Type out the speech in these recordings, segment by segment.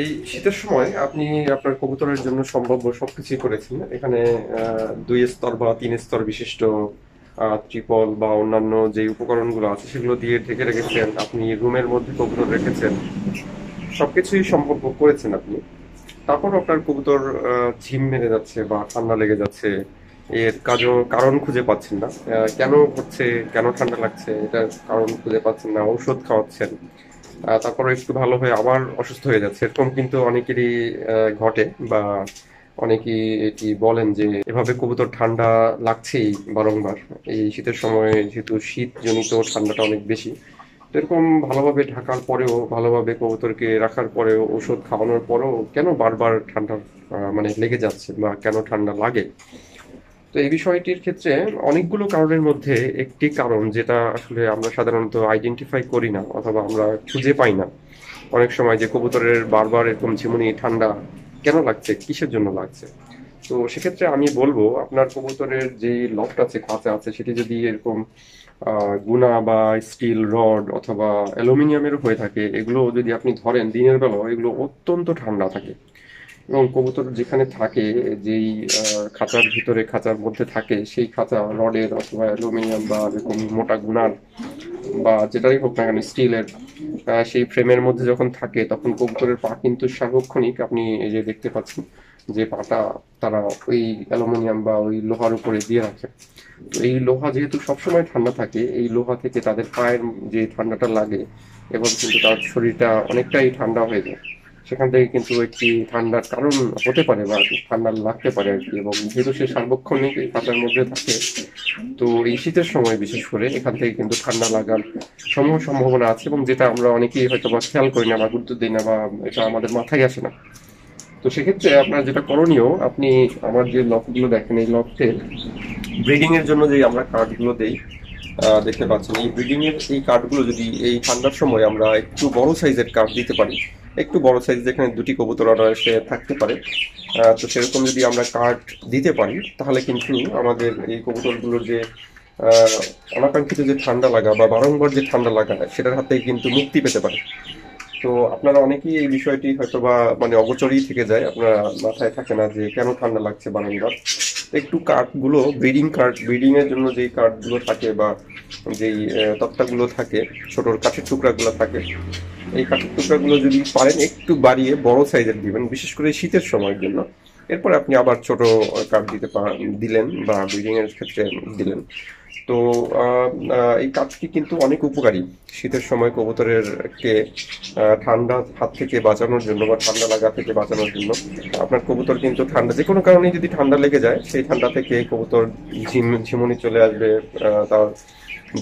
এই শীতের সময় আপনি আপনার কবুতরের জন্য সম্ভাব্য সবকিছুই করেছেন। এখানে দুই স্তর বা তিন স্তর বিশিষ্ট ট্রিপল বা অন্যান্য যে উপকরণগুলো আছে সেগুলো দিয়ে ঢেকে রেখেছেন, আপনি রুমের মধ্যে কবুতর রেখেছেন, সবকিছুই সম্ভব করেছেন আপনি। তারপর আপনার কবুতর ঝিম মেরে যাচ্ছে বা ঠান্ডা লেগে যাচ্ছে, এর কাজও কারণ খুঁজে পাচ্ছেন না। কেন হচ্ছে, কেন ঠান্ডা লাগছে, এটার কারণ খুঁজে পাচ্ছেন না, ঔষধ খাওয়াচ্ছেন। তারপরে একটু ভালো হয়ে আবার অসুস্থ হয়ে যাচ্ছে। এরকম কিন্তু অনেকেরই ঘটে বা অনেকেই এটি বলেন যে এভাবে কবুতর ঠান্ডা লাগছেই বারংবার। এই শীতের সময় যেহেতু শীত জনিত ঠান্ডাটা অনেক বেশি এরকম ভালোভাবে ঢাকার পরেও, ভালোভাবে কবুতরকে রাখার পরেও, ওষুধ খাওয়ানোর পরেও কেন বারবার ঠান্ডা মানে লেগে যাচ্ছে বা কেন ঠান্ডা লাগে? তো এই বিষয়টির ক্ষেত্রে অনেকগুলো কারণের মধ্যে একটি কারণ যেটা আসলে আমরা সাধারণত আইডেন্টিফাই করি না অথবা আমরা খুঁজে পাই না। অনেক সময় যে কবুতরের বারবার এরকম ঝিমুনি, ঠান্ডা কেন লাগছে? কিসের জন্য লাগছে? তো সেক্ষেত্রে আমি বলব, আপনার কবুতরের যে লফট আছে, খাঁচা আছে, সেটি যদি এরকম গুনা বা স্টিল রড অথবা অ্যালুমিনিয়ামের হয়ে থাকে, এগুলো যদি আপনি ধরেন দিনের বেলা এগুলো অত্যন্ত ঠান্ডা থাকে। এবং কবুতর যেখানে থাকে, যেই খাঁচার ভিতরে, খাঁচার মধ্যে থাকে, সেই খাঁচা, রডের অথবা অ্যালুমিনিয়াম বা এরকম মোটা গুনার বা যেটাই হোক না কেন, স্টিলের সেই ফ্রেমের মধ্যে যখন থাকে, তখন কবুতরের পা কিন্তু সার্বক্ষণিক আপনি এই যে দেখতে পাচ্ছেন যে পাটা তারা ওই অ্যালুমিনিয়াম বা ওই লোহার উপরে দিয়ে রাখে। তো এই লোহা যেহেতু সবসময় ঠান্ডা থাকে, এই লোহা থেকে তাদের পায়ের যে ঠান্ডাটা লাগে, এবং কিন্তু তার শরীরটা অনেকটাই ঠান্ডা হয়ে যায়। সেখান থেকে কিন্তু একটি ঠান্ডার কারণ হতে পারে বা ঠান্ডা লাগতে পারে আর কি। এবং যেহেতু সে সার্বক্ষণিক এই মধ্যে থাকে, তো এই শীতের সময় বিশেষ করে এখান থেকে কিন্তু ঠান্ডা লাগার সমূহ সম্ভাবনা আছে এবং যেটা আমরা অনেকেই হয়তো বা খেয়াল করি না বা গুরুত্ব দিই না বা এটা আমাদের মাথায় আসে না। তো সেক্ষেত্রে আপনার যেটা করণীয়, আপনি আমার যে লকগুলো দেখেন, এই লকতে ব্রিডিং এর জন্য যে আমরা কার্ডগুলো দেই দেখতে পাচ্ছেন, এই ব্রিডিং এর এই কার্ডগুলো যদি এই ঠান্ডার সময় আমরা একটু বড় সাইজের কার্ড দিতে পারি, একটু বড় সাইজ যেখানে দুটি কবুতর এসে থাকতে পারে। তো সেরকম যদি আমরা কার্ড দিতে পারি, তাহলে কিন্তু আমাদের এই কবুতরগুলোর যে অনাকাঙ্ক্ষিত যে ঠান্ডা লাগা বা বারংবার যে ঠান্ডা লাগা, সেটার হাতে কিন্তু মুক্তি পেতে পারে। তো আপনারা অনেকেই এই বিষয়টি হয়তো বা মানে অগোচরই থেকে যায়, আপনারা মাথায় থাকে না যে কেন ঠান্ডা লাগছে বারংবার। একটু কার্ডগুলো ব্রিডিং কার্ড ব্রিডিং এর জন্য যেই কার্ডগুলো থাকে বা যেই তক্তাগুলো থাকে ছোট কাঠের টুকরাগুলো থাকে, এই কাঠের টুকরাগুলো যদি পারেন একটু বাড়িয়ে বড় সাইজের দিবেন, বিশেষ করে শীতের সময়ের জন্য। এরপর আপনি আবার ছোট কাঠ দিতে দিলেন বা ব্রিডিং এর ক্ষেত্রে দিলেন। তো এই কাঠটি কিন্তু অনেক উপকারী। শীতের সময় কবুতরের কে ঠান্ডা হাত থেকে বাঁচানোর জন্য বা ঠান্ডা লাগা থেকে বাঁচানোর জন্য, আপনার কবুতর কিন্তু ঠান্ডা, যে কোনো কারণে যদি ঠান্ডা লেগে যায়, সেই ঠান্ডা থেকে কবুতর ঝিম, ঝিমুনি চলে আসবে তার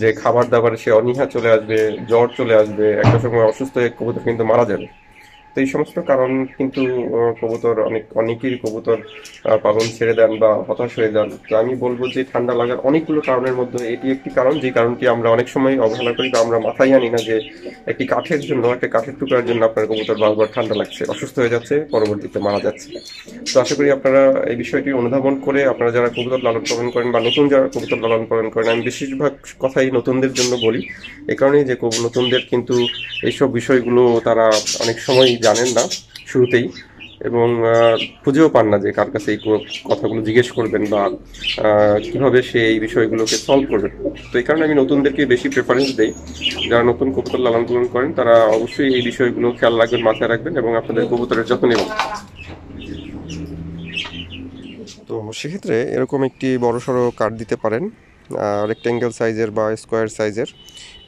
যে খাবার দাবার সে অনীহা চলে আসবে, জ্বর চলে আসবে, একটা সময় অসুস্থ হয়ে কবুতর কিন্তু মারা যাবে। তো এই সমস্ত, কারণ কিন্তু কবুতর অনেক, অনেকেরই কবুতর পালন ছেড়ে দেন বা হতাশ হয়ে যান। তো আমি বলব যে, ঠান্ডা লাগার অনেকগুলো কারণের মধ্যে এটি একটি কারণ। যে কারণটি আমরা অনেক সময় অবহেলা করি বা আমরা মাথায় আনি না যে, একটি কাঠের জন্য, একটা কাঠের টুকরার জন্য আপনার কবুতর বারবার ঠান্ডা লাগছে, অসুস্থ হয়ে যাচ্ছে, পরবর্তীতে মারা যাচ্ছে। তো আশা করি আপনারা এই বিষয়টি অনুধাবন করে, আপনারা যারা কবুতর লালন পালন করেন বা নতুন যারা কবুতর লালন পালন করেন, আমি বেশিরভাগ কথাই নতুনদের জন্য বলি। এ কারণেই যে নতুনদের কিন্তু এইসব বিষয়গুলো তারা অনেক সময় জানেন না, শুরুতেই। এবং খুঁজেও পান না যে কার কাছে এই কথাগুলো জিজ্ঞেস করবেন বা কীভাবে সে এই বিষয়গুলোকে সলভ করবে। তো এই কারণে আমি নতুনদেরকে বেশি প্রেফারেন্স দেই। যারা নতুন কবুতর লালন পালন করেন, তারা অবশ্যই এই বিষয়গুলো খেয়াল রাখবেন, মাথায় রাখবেন এবং আপনাদের কবুতরের যত্ন নেবেন। তো সেক্ষেত্রে এরকম একটি বড়সড় কার্ড দিতে পারেন। রেক্ট্যাঙ্গেল সাইজের বা স্কোয়ার সাইজের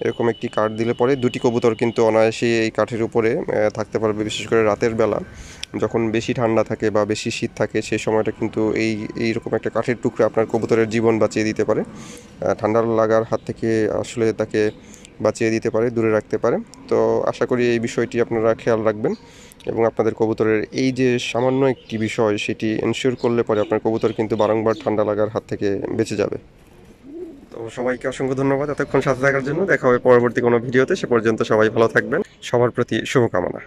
এরকম একটি কাঠ দিলে পরে দুটি কবুতর কিন্তু অনায়াসে এই কাঠের উপরে থাকতে পারবে, বিশেষ করে রাতের বেলা। যখন বেশি ঠান্ডা থাকে বা বেশি শীত থাকে সেই সময়টা কিন্তু এই, এইরকম একটা কাঠের টুকরা আপনার কবুতরের জীবন বাঁচিয়ে দিতে পারে। ঠান্ডা লাগার হাত থেকে আসলে তাকে বাঁচিয়ে দিতে পারে, দূরে রাখতে পারে। তো আশা করি এই বিষয়টি আপনারা খেয়াল রাখবেন এবং আপনাদের কবুতরের এই যে সামান্য একটি বিষয়, সেটি এনশিওর করলে পরে আপনার কবুতর কিন্তু বারংবার ঠান্ডা লাগার হাত থেকে বেঁচে যাবে। সবাইকে অসংখ্য ধন্যবাদ এতক্ষণ সাথে থাকার জন্য। দেখা হবে পরবর্তী কোনো ভিডিওতে। সে পর্যন্ত সবাই ভালো থাকবেন। সবার প্রতি শুভকামনা।